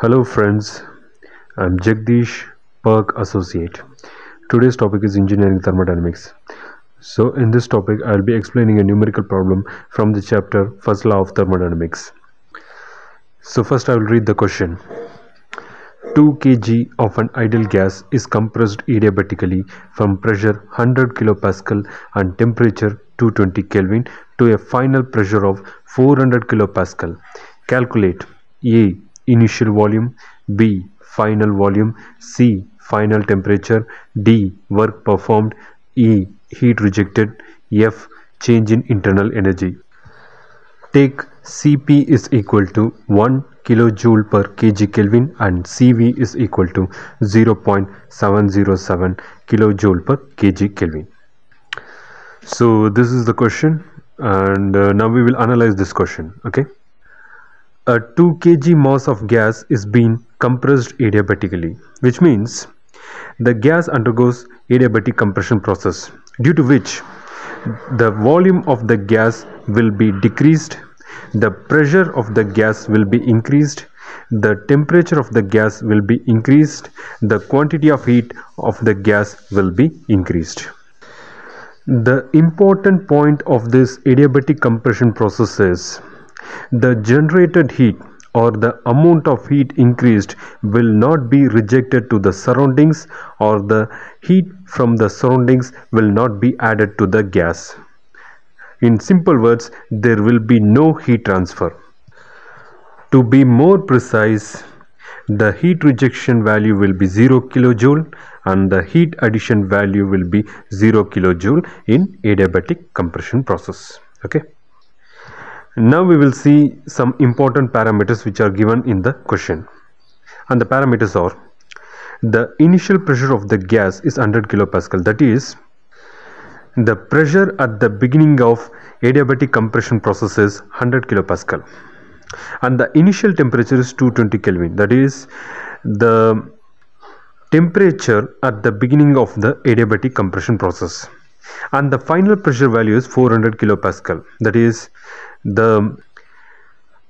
Hello friends, I'm Jagdish Park Associate. Today's topic is engineering thermodynamics. So in this topic I'll be explaining a numerical problem from the chapter first law of thermodynamics. So first I will read the question. 2 kg of an ideal gas is compressed adiabatically from pressure 100 kPa and temperature 220 Kelvin to a final pressure of 400 kPa. Calculate A. Initial volume B. Final volume C. Final temperature D. Work performed E. Heat rejected F. Change in internal energy. Take Cp is equal to 1 kilojoule per kg Kelvin and Cv is equal to 0.707 kilojoule per kg Kelvin. So this is the question and uh, now we will analyze this question okay. A 2 kg mass of gas is being compressed adiabatically which means the gas undergoes adiabatic compression process due to which the volume of the gas will be decreased the pressure of the gas will be increased the temperature of the gas will be increased the quantity of heat of the gas will be increased the important point of this adiabatic compression process is the generated heat or the amount of heat increased will not be rejected to the surroundings or the heat from the surroundings will not be added to the gas. In simple words, there will be no heat transfer. To be more precise, the heat rejection value will be 0 kilojoule and the heat addition value will be 0 kilojoule in adiabatic compression process. Okay. Now we will see some important parameters which are given in the question. And the parameters are the initial pressure of the gas is 100 kilopascal that is the pressure at the beginning of adiabatic compression process is 100 kilopascal. And the initial temperature is 220 Kelvin. That is the temperature at the beginning of the adiabatic compression process. And the final pressure value is 400 kilopascal. That is the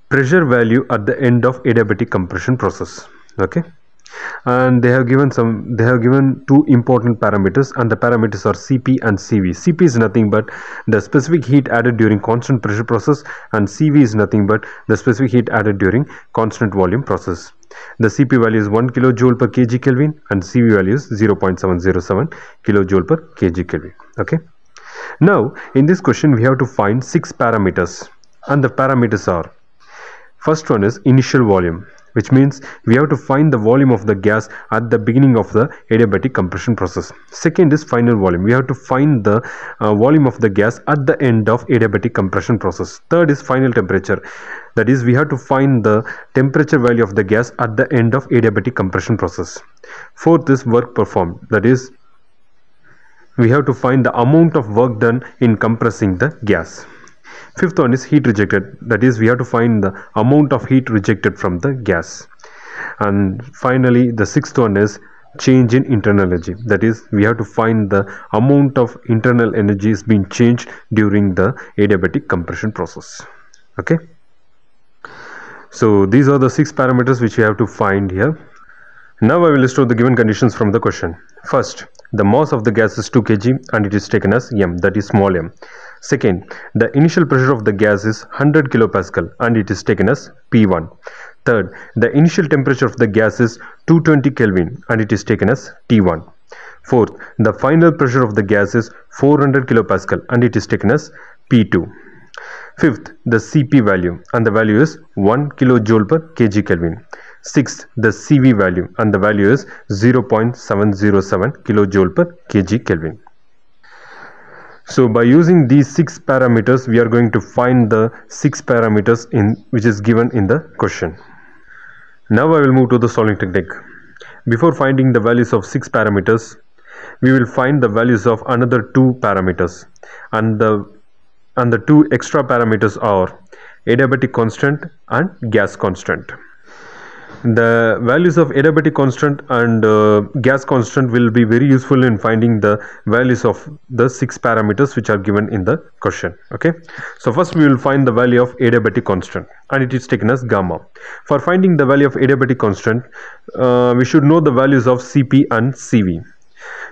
pressure value at the end of adiabatic compression process. Okay and they have given some they have given two important parameters and the parameters are cp and cv cp is nothing but the specific heat added during constant pressure process and cv is nothing but the specific heat added during constant volume process. The cp value is 1 kilojoule per kg kelvin and cv value is 0.707 kilojoule per kg kelvin. Okay? Now in this question we have to find six parameters and the parameters are first one is initial volume which means we have to find the volume of the gas at the beginning of the adiabatic compression process. Second is final volume. We have to find the uh, volume of the gas at the end of adiabatic compression process. Third is final temperature. That is we have to find the temperature value of the gas at the end of adiabatic compression process. Fourth is work performed. That is we have to find the amount of work done in compressing the gas. Fifth one is heat rejected. That is, we have to find the amount of heat rejected from the gas. And finally, the sixth one is change in internal energy. That is, we have to find the amount of internal energy is being changed during the adiabatic compression process. Okay. So these are the six parameters which we have to find here. Now I will list out the given conditions from the question. First, the mass of the gas is 2 kg and it is taken as m that is small m. Second, the initial pressure of the gas is 100 kilopascal and it is taken as P1. Third, the initial temperature of the gas is 220 Kelvin and it is taken as T1. Fourth, the final pressure of the gas is 400 kilopascal and it is taken as P2. Fifth, the Cp value and the value is 1 kilojoule per kg Kelvin. Sixth, the Cv value and the value is 0.707 kilojoule per kg Kelvin. So by using these six parameters, we are going to find the six parameters in which is given in the question. Now I will move to the solving technique. Before finding the values of six parameters, we will find the values of another two parameters and the and the two extra parameters are adiabatic constant and gas constant. The values of adiabatic constant and uh, gas constant will be very useful in finding the values of the six parameters which are given in the question okay? So first we will find the value of adiabatic constant and it is taken as gamma. For finding the value of adiabatic constant uh, we should know the values of cp and cv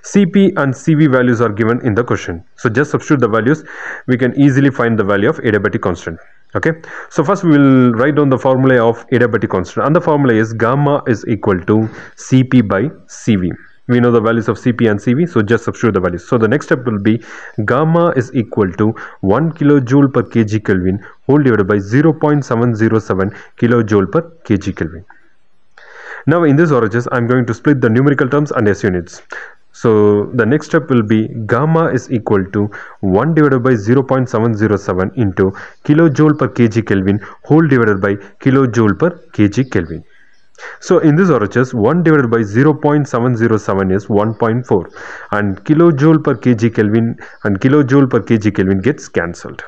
cp and cv values are given in the question. So just substitute the values we can easily find the value of adiabatic constant okay? So first we will write down the formula of adiabatic constant. And the formula is gamma is equal to cp by cv. We know the values of cp and cv so just substitute the values. So the next step will be gamma is equal to 1 kilojoule per kg kelvin whole divided by 0.707 kilojoule per kg kelvin. Now in this RHS I'm going to split the numerical terms and SI units so the next step will be gamma is equal to 1 divided by 0.707 into kilojoule per kg Kelvin whole divided by kilojoule per kg Kelvin. So in this RHS 1 divided by 0.707 is 1.4 and kilojoule per kg Kelvin and kilojoule per kg Kelvin gets cancelled.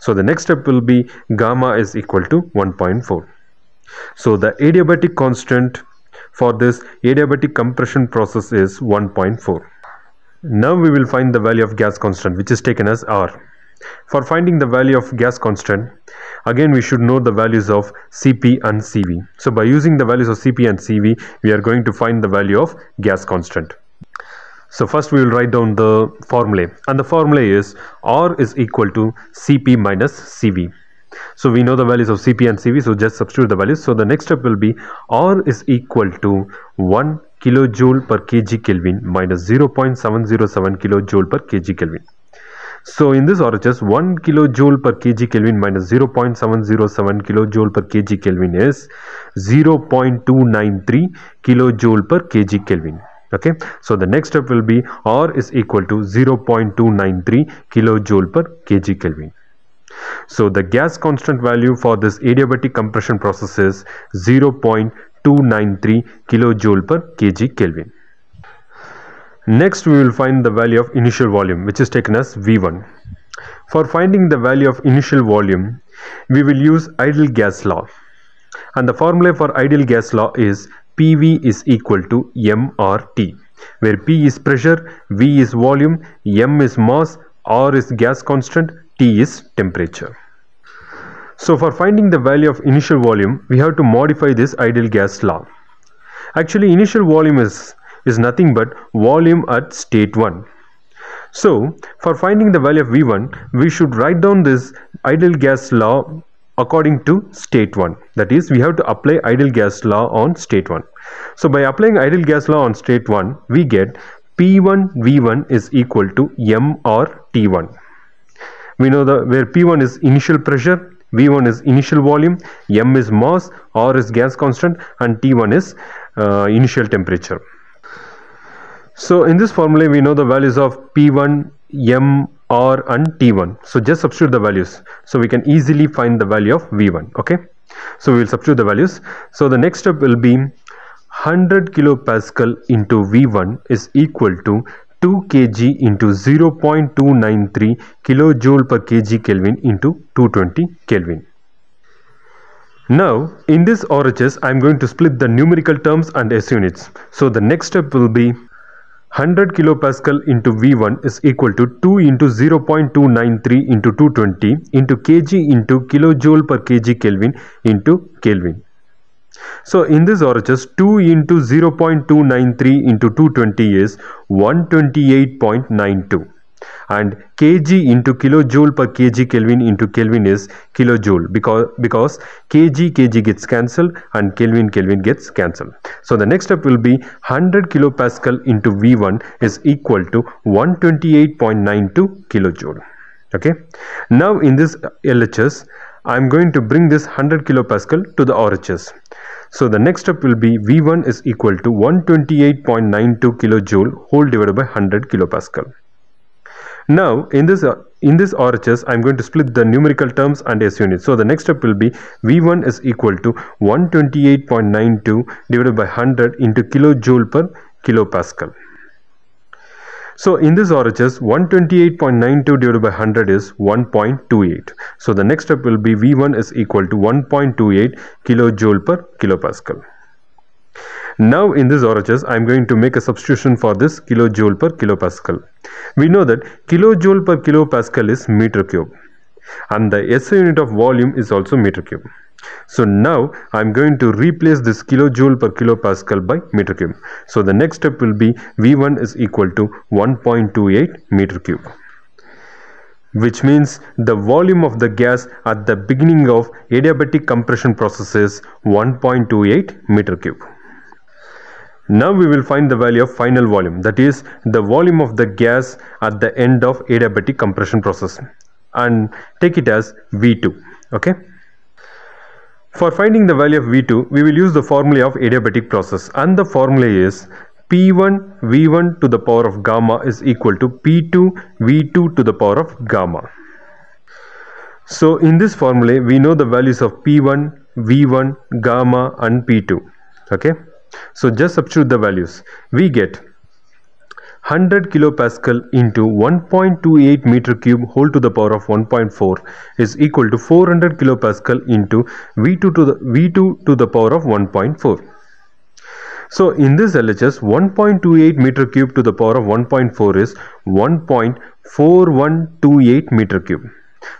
So the next step will be gamma is equal to 1.4. So the adiabatic constant for this adiabatic compression process is 1.4. Now we will find the value of gas constant which is taken as R. For finding the value of gas constant, again we should know the values of Cp and Cv. So by using the values of Cp and Cv, we are going to find the value of gas constant. So first we will write down the formula and the formula is R is equal to Cp minus Cv. So we know the values of Cp and Cv, so just substitute the values. So the next step will be R is equal to 1 kilojoule per kg Kelvin minus 0.707 kilojoule per kg Kelvin. So in this RHS 1 kilojoule per kg Kelvin minus 0.707 kilojoule per kg Kelvin is 0.293 kilojoule per kg Kelvin okay so the next step will be r is equal to 0.293 kilojoule per kg kelvin so the gas constant value for this adiabatic compression process is 0.293 kilojoule per kg Kelvin. Next we will find the value of initial volume which is taken as V1. For finding the value of initial volume we will use ideal gas law and the formula for ideal gas law is PV is equal to mRT where P is pressure, V is volume, M is mass, R is gas constant T is temperature. So for finding the value of initial volume, we have to modify this ideal gas law. Actually, initial volume is, is nothing but volume at state 1. So, for finding the value of V1, we should write down this ideal gas law according to state 1. That is, we have to apply ideal gas law on state 1. So, by applying ideal gas law on state 1, we get P1 V1 is equal to MR T1 we know the where P1 is initial pressure, V1 is initial volume, M is mass, R is gas constant and T1 is uh, initial temperature. So in this formula we know the values of P1, M, R and T1. So just substitute the values. So we can easily find the value of V1. Okay. So we will substitute the values. So the next step will be 100 kilopascal into V1 is equal to 2 kg into 0.293 kilojoule per kg Kelvin into 220 Kelvin. Now in this RHS I am going to split the numerical terms and SI units. So the next step will be 100 kilopascal into V1 is equal to 2 into 0.293 into 220 into kg into kilojoule per kg Kelvin into Kelvin. So in this RHS 2 into 0.293 into 220 is 128.92 and kg into kilojoule per kg Kelvin into Kelvin is kilojoule because because kg kg gets cancelled and Kelvin Kelvin gets cancelled. So the next step will be 100 kilopascal into V1 is equal to 128.92 kilojoule. Okay. Now in this LHS I am going to bring this 100 kilopascal to the RHS. So the next step will be V1 is equal to 128.92 kilojoule whole divided by 100 kilopascal. Now in this uh, in this RHS I am going to split the numerical terms and SI units. So the next step will be V1 is equal to 128.92 divided by 100 into kilojoule per kilopascal. So in this RHS 128.92 divided by 100 is 1.28. So the next step will be V1 is equal to 1.28 kilojoule per kilopascal. Now in this RHS I am going to make a substitution for this kilojoule per kilopascal. We know that kilojoule per kilopascal is meter cube and the SI unit of volume is also meter cube. So now I am going to replace this kilojoule per kilopascal by meter cube. So the next step will be V1 is equal to 1.28 meter cube which means the volume of the gas at the beginning of adiabatic compression process is 1.28 meter cube. Now we will find the value of final volume that is the volume of the gas at the end of adiabatic compression process and take it as V2 okay. For finding the value of V2 we will use the formula of adiabatic process and the formula is P1 V1 to the power of gamma is equal to P2 V2 to the power of gamma. So in this formula we know the values of P1, V1, gamma and P2 okay. So just substitute the values. We get 100 kilopascal into 1.28 meter cube whole to the power of 1.4 is equal to 400 kilopascal into V2 to the V2 to the power of 1.4. So in this LHS 1.28 meter cube to the power of 1.4 is 1.4128 meter cube.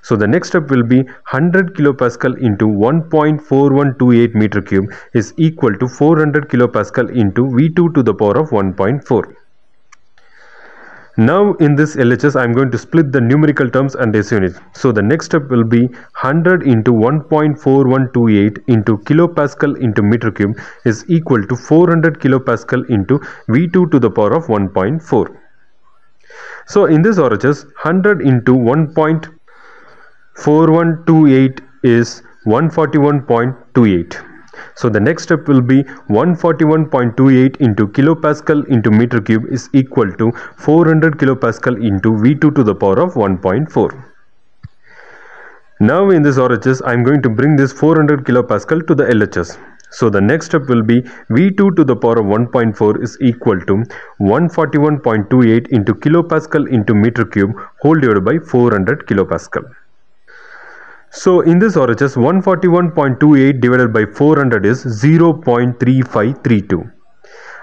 So the next step will be 100 kilopascal into 1.4128 meter cube is equal to 400 kilopascal into V2 to the power of 1.4. Now in this LHS I am going to split the numerical terms and SI units. So the next step will be 100 into 1.4128 into kilopascal into meter cube is equal to 400 kilopascal into V2 to the power of 1.4. So in this RHS 100 into 1.4128 is 141.28. So the next step will be 141.28 into kilopascal into meter cube is equal to 400 kilopascal into V2 to the power of 1.4. Now in this RHS I am going to bring this 400 kilopascal to the LHS. So the next step will be V2 to the power of 1.4 is equal to 141.28 into kilopascal into meter cube whole divided by 400 kilopascal. So in this RHS 141.28 divided by 400 is 0.3532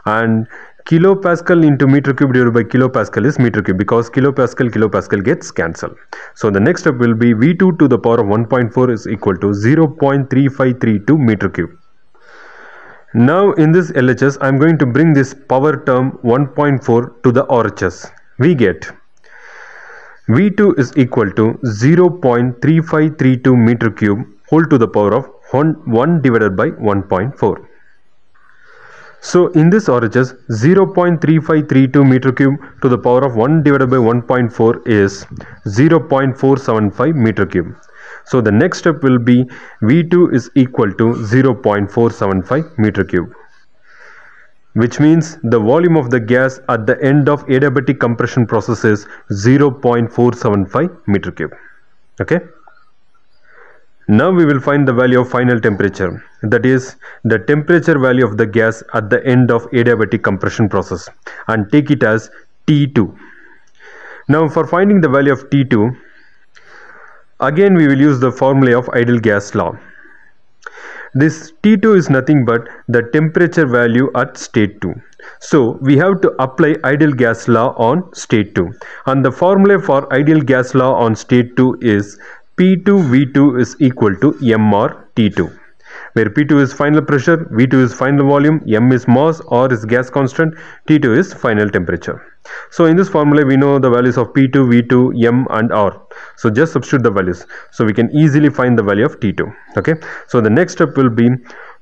and kilopascal into meter cube divided by kilopascal is meter cube because kilopascal kilopascal gets cancelled. So the next step will be V2 to the power of 1.4 is equal to 0.3532 meter cube. Now in this LHS I am going to bring this power term 1.4 to the RHS. We get V2 is equal to 0.3532 meter cube whole to the power of 1 divided by 1.4. So in this RHS 0.3532 meter cube to the power of 1 divided by 1.4 is 0.475 meter cube. So the next step will be V2 is equal to 0.475 meter cube which means the volume of the gas at the end of adiabatic compression process is 0.475 meter cube. Okay? Now we will find the value of final temperature. That is the temperature value of the gas at the end of adiabatic compression process and take it as T2 now for finding the value of T2 again we will use the formula of ideal gas law this T2 is nothing but the temperature value at state 2. So we have to apply ideal gas law on state 2 and the formula for ideal gas law on state 2 is P2V2 is equal to MR T2 where P2 is final pressure, V2 is final volume, M is mass, R is gas constant, T2 is final temperature. So in this formula we know the values of P2, V2, M and R. So just substitute the values. So we can easily find the value of T2. Okay. So the next step will be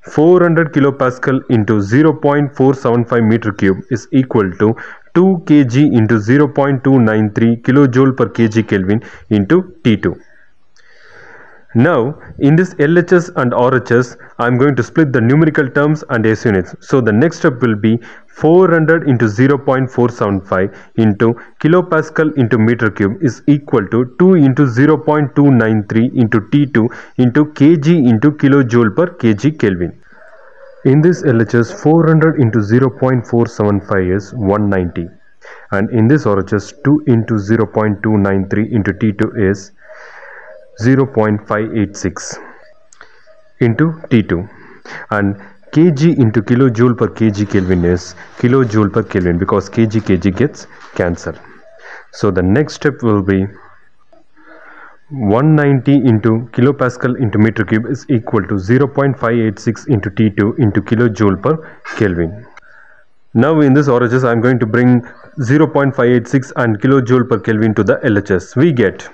400 kilopascal into 0.475 meter cube is equal to 2 kg into 0.293 kilojoule per kg Kelvin into T2. Now in this LHS and RHS I am going to split the numerical terms and SI units. So the next step will be 400 into 0.475 into kilopascal into meter cube is equal to 2 into 0.293 into T2 into kg into kilojoule per kg Kelvin. In this LHS 400 into 0.475 is 190 and in this RHS 2 into 0.293 into T2 is 0.586 into T2 and kg into kilojoule per kg Kelvin is kilojoule per Kelvin because kg kg gets cancelled. So the next step will be 190 into kilopascal into meter cube is equal to 0.586 into T2 into kilojoule per Kelvin. Now in this RHS I am going to bring 0.586 and kilojoule per Kelvin to the LHS. We get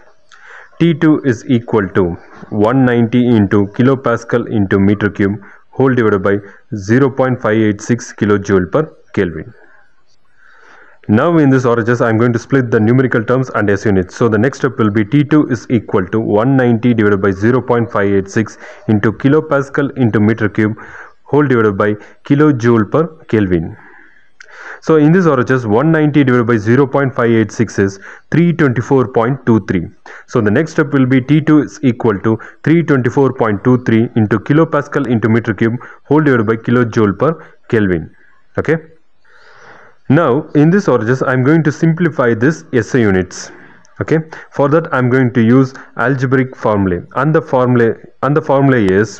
T2 is equal to 190 into kilopascal into meter cube whole divided by 0.586 kilojoule per Kelvin. Now in this RHS I am going to split the numerical terms and SI units. So the next step will be T2 is equal to 190 divided by 0.586 into kilopascal into meter cube whole divided by kilojoule per Kelvin. So in this RHS 190 divided by 0.586 is 324.23. So the next step will be T2 is equal to 324.23 into kilopascal into meter cube whole divided by kilojoule per Kelvin. Okay. Now in this RHS I am going to simplify this SI units. Okay. For that I am going to use algebraic formula and the formula and the formula is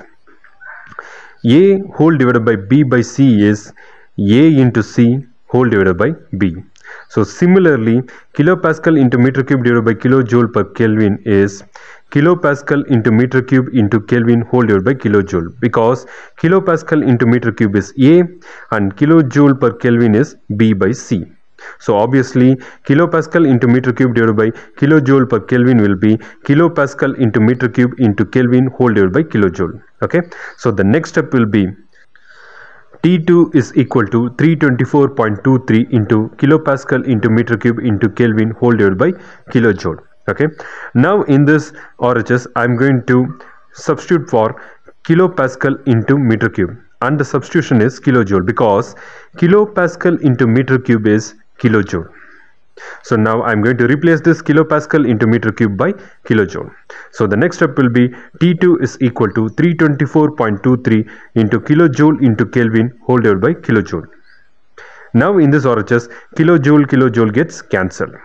A whole divided by B by C is A into C whole divided by B. So similarly kilopascal into meter cube divided by kilojoule per Kelvin is kilopascal into meter cube into Kelvin whole divided by kilojoule because kilopascal into meter cube is A and kilojoule per Kelvin is B by C. So obviously kilopascal into meter cube divided by kilojoule per Kelvin will be kilopascal into meter cube into Kelvin whole divided by kilojoule. Okay. So the next step will be T2 is equal to 324.23 into kilopascal into meter cube into Kelvin whole divided by kilojoule okay? Now in this RHS I'm going to substitute for kilopascal into meter cube and the substitution is kilojoule because kilopascal into meter cube is kilojoule so now I'm going to replace this kilopascal into meter cube by kilojoule. So the next step will be T2 is equal to 324.23 into kilojoule into Kelvin whole divided by kilojoule. Now in this RHS kilojoule kilojoule gets cancelled.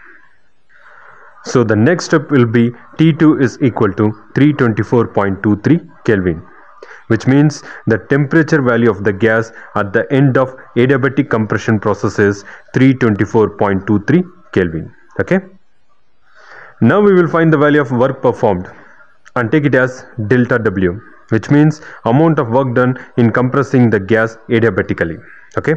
So the next step will be T2 is equal to 324.23 Kelvin which means the temperature value of the gas at the end of adiabatic compression process is 324.23 Kelvin. Okay? Now we will find the value of work performed and take it as delta W which means amount of work done in compressing the gas adiabatically. Okay?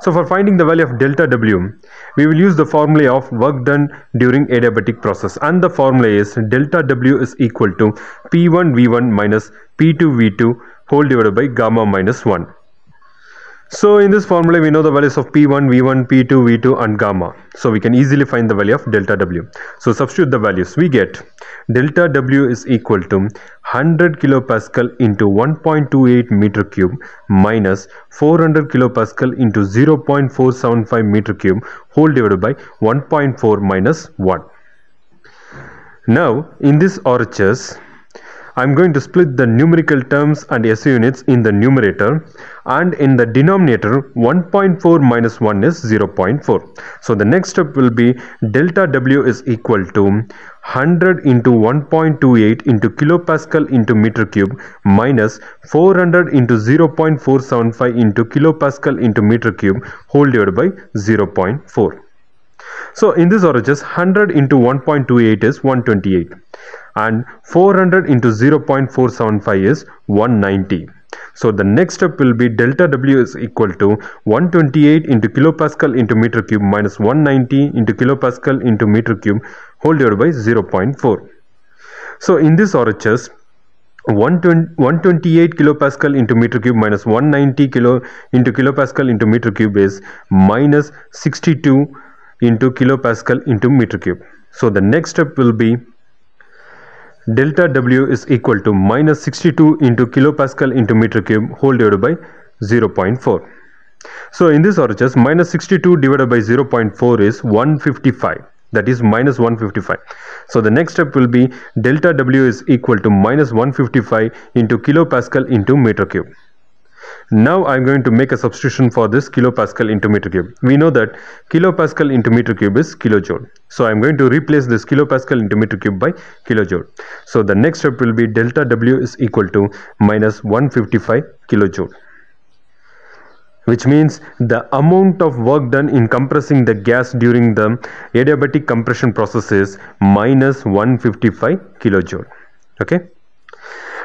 So for finding the value of delta w we will use the formula of work done during adiabatic process. And the formula is delta w is equal to p1 v1 minus p2 v2 whole divided by gamma minus 1 so in this formula we know the values of P1, V1, P2, V2 and gamma. So we can easily find the value of delta W. So substitute the values. We get delta W is equal to 100 kilopascal into 1.28 meter cube minus 400 kilopascal into 0.475 meter cube whole divided by 1.4 minus 1. Now in this RHS I'm going to split the numerical terms and SI units in the numerator and in the denominator 1.4 minus 1 is 0.4. So the next step will be delta W is equal to 100 into 1.28 into kilopascal into meter cube minus 400 into 0.475 into kilopascal into meter cube whole divided by 0.4. So in this RHS 100 into 1.28 is 128 and 400 into 0.475 is 190. So the next step will be delta W is equal to 128 into kilopascal into meter cube minus 190 into kilopascal into meter cube whole divided by 0.4. So in this RHS 128 kilopascal into meter cube minus 190 kilo into kilopascal into meter cube is minus 62 into kilopascal into meter cube. So the next step will be delta W is equal to minus 62 into kilopascal into meter cube whole divided by 0.4. So in this RHS minus 62 divided by 0.4 is 155 that is minus 155. So the next step will be delta W is equal to minus 155 into kilopascal into meter cube. Now I'm going to make a substitution for this kilopascal into meter cube. We know that kilopascal into meter cube is kilojoule. So I'm going to replace this kilopascal into meter cube by kilojoule. So the next step will be delta W is equal to minus 155 kilojoule which means the amount of work done in compressing the gas during the adiabatic compression process is minus 155 kilojoule okay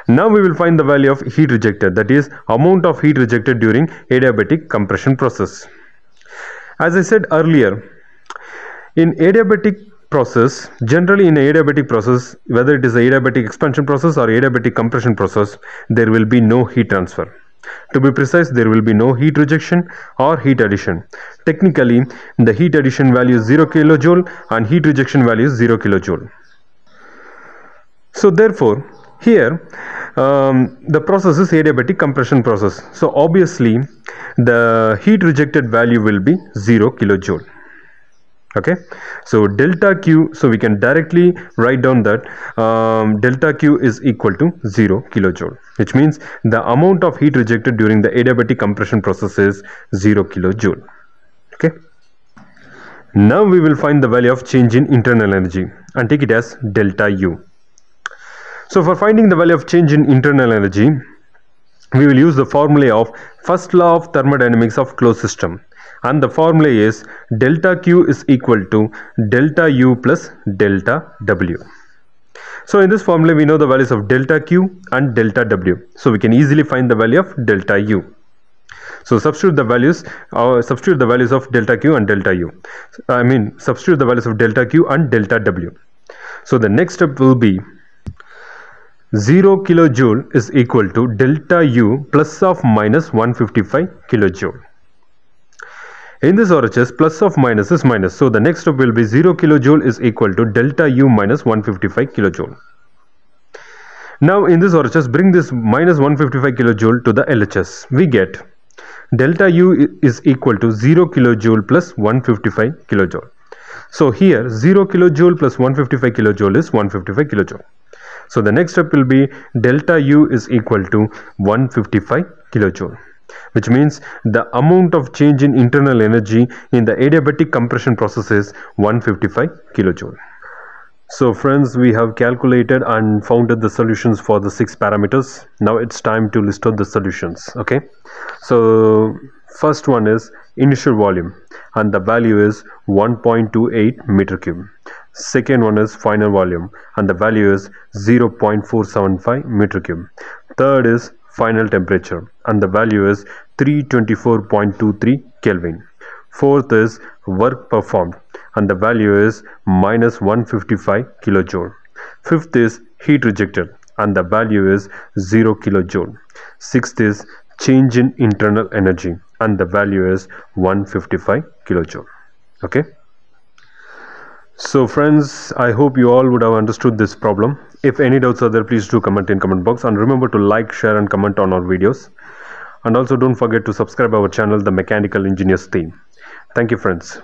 now we will find the value of heat rejected that is amount of heat rejected during adiabatic compression process. As I said earlier, in adiabatic process, generally in adiabatic process, whether it is adiabatic expansion process or adiabatic compression process, there will be no heat transfer. To be precise, there will be no heat rejection or heat addition. Technically, the heat addition value is 0 kilojoule and heat rejection value is 0 kilojoule. So therefore, here um, the process is adiabatic compression process. So obviously the heat rejected value will be 0 kilojoule. Okay, so delta Q, so we can directly write down that um, delta Q is equal to 0 kilojoule, which means the amount of heat rejected during the adiabatic compression process is 0 kilojoule. Okay, now we will find the value of change in internal energy and take it as delta U. So for finding the value of change in internal energy, we will use the formula of first law of thermodynamics of closed system and the formula is delta Q is equal to delta U plus delta W. So in this formula we know the values of delta Q and delta W. So we can easily find the value of delta U. So substitute the values, uh, substitute the values of delta Q and delta U. I mean substitute the values of delta Q and delta W. So the next step will be 0 kilojoule is equal to delta U plus of minus 155 kilojoule. In this RHS, plus of minus is minus. So the next step will be 0 kilojoule is equal to delta U minus 155 kilojoule. Now in this RHS, bring this minus 155 kilojoule to the LHS. We get delta U is equal to 0 kilojoule plus 155 kilojoule. So here 0 kilojoule plus 155 kilojoule is 155 kilojoule. So the next step will be delta U is equal to 155 kilojoule which means the amount of change in internal energy in the adiabatic compression process is 155 kilojoule. So friends, we have calculated and founded the solutions for the six parameters. Now it's time to list out the solutions. Okay. So first one is initial volume and the value is 1.28 meter cube. Second one is final volume and the value is 0.475 meter cube. Third is final temperature and the value is 324.23 kelvin. Fourth is work performed and the value is minus 155 kilojoule. Fifth is heat rejected and the value is 0 kilojoule. Sixth is change in internal energy and the value is 155 kilojoule okay so friends, I hope you all would have understood this problem. If any doubts are there, please do comment in comment box and remember to like, share and comment on our videos. And also don't forget to subscribe our channel, The Mechanical Engineers Team. Thank you friends.